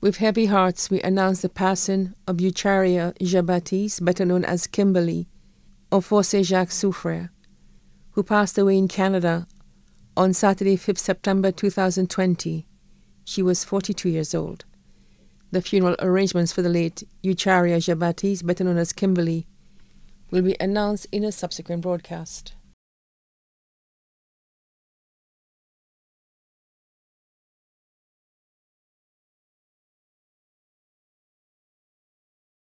With heavy hearts, we announce the passing of Eucharia Jn Baptiste, better known as Kimberly, of Force Jacques Souffre, who passed away in Canada on Saturday, 5th September 2020. She was 42 years old. The funeral arrangements for the late Eucharia Jn Baptiste, better known as Kimberly, will be announced in a subsequent broadcast.